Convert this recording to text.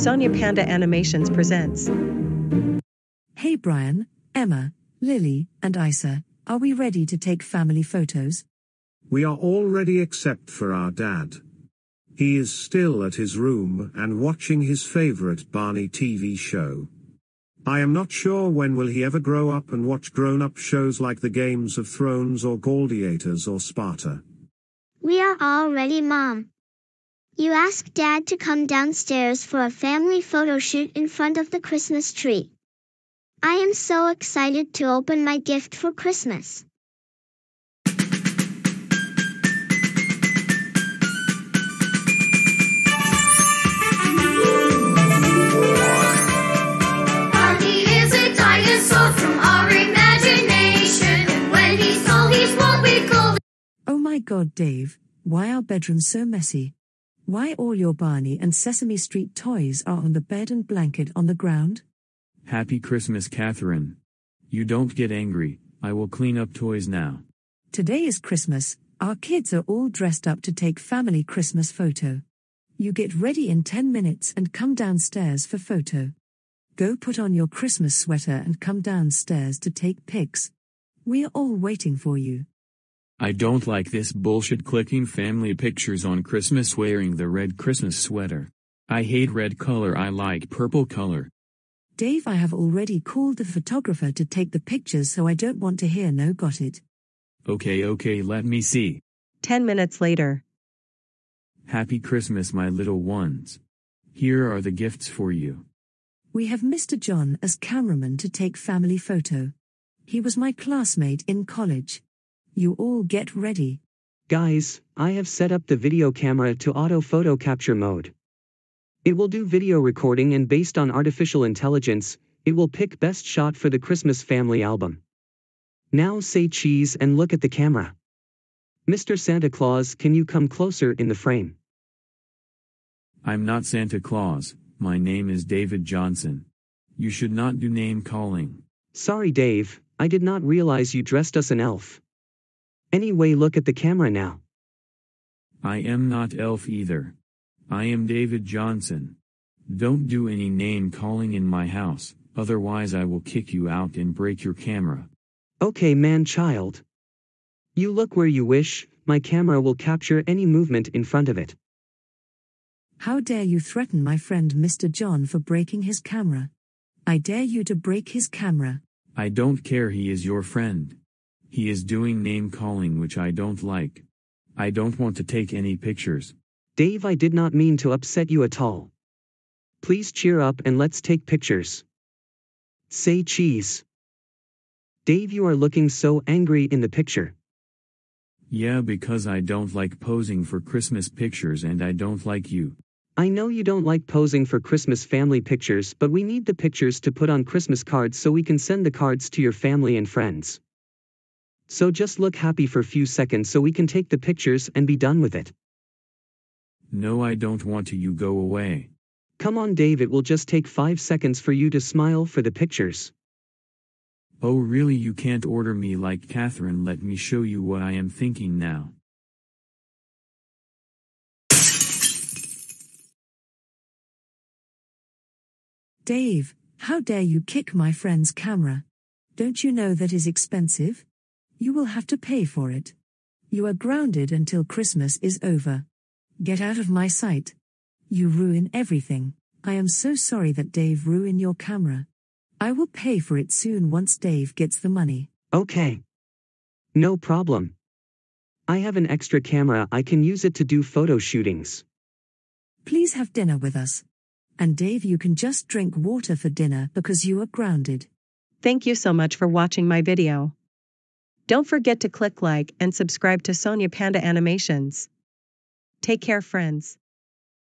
Sonia Panda Animations presents. Hey Brian, Emma, Lily, and Isa, are we ready to take family photos? We are all ready except for our dad. He is still at his room and watching his favorite Barney TV show. I am not sure when will he ever grow up and watch grown-up shows like the Games of Thrones or Gladiators or Sparta. We are all ready, Mom. You asked Dad to come downstairs for a family photo shoot in front of the Christmas tree. I am so excited to open my gift for Christmas. Barney is a dinosaur from our imagination. And when he's tall, he's what we call Oh my god, Dave, why are bedrooms so messy? Why all your Barney and Sesame Street toys are on the bed and blanket on the ground? Happy Christmas, Catherine. You don't get angry, I will clean up toys now. Today is Christmas, our kids are all dressed up to take family Christmas photo. You get ready in 10 minutes and come downstairs for photo. Go put on your Christmas sweater and come downstairs to take pics. We are all waiting for you. I don't like this bullshit clicking family pictures on Christmas wearing the red Christmas sweater. I hate red color, I like purple color. Dave, I have already called the photographer to take the pictures, so I don't want to hear no got it. Okay, okay, let me see. 10 minutes later. Happy Christmas, my little ones. Here are the gifts for you. We have Mr. John as cameraman to take family photo. He was my classmate in college. You all get ready. Guys, I have set up the video camera to auto photo capture mode. It will do video recording and based on artificial intelligence, it will pick best shot for the Christmas family album. Now say cheese and look at the camera. Mr. Santa Claus, can you come closer in the frame? I'm not Santa Claus, my name is David Johnson. You should not do name calling. Sorry, Dave, I did not realize you dressed us an elf. Anyway, look at the camera now. I am not Elf either. I am David Johnson. Don't do any name calling in my house, otherwise I will kick you out and break your camera. Okay, man child. You look where you wish, my camera will capture any movement in front of it. How dare you threaten my friend Mr. John for breaking his camera? I dare you to break his camera. I don't care he is your friend. He is doing name calling which I don't like. I don't want to take any pictures. Dave, I did not mean to upset you at all. Please cheer up and let's take pictures. Say cheese. Dave, you are looking so angry in the picture. Yeah, because I don't like posing for Christmas pictures and I don't like you. I know you don't like posing for Christmas family pictures, but we need the pictures to put on Christmas cards so we can send the cards to your family and friends. So just look happy for a few seconds so we can take the pictures and be done with it. No, I don't want to. You go away. Come on, Dave, it will just take 5 seconds for you to smile for the pictures. Oh, really? You can't order me like Catherine. Let me show you what I am thinking now. Dave, how dare you kick my friend's camera? Don't you know that is expensive? You will have to pay for it. You are grounded until Christmas is over. Get out of my sight. You ruin everything. I am so sorry that Dave ruined your camera. I will pay for it soon once Dave gets the money. Okay. No problem. I have an extra camera, I can use it to do photo shootings. Please have dinner with us. And Dave, you can just drink water for dinner because you are grounded. Thank you so much for watching my video. Don't forget to click like and subscribe to Sonia Panda Animations. Take care, friends.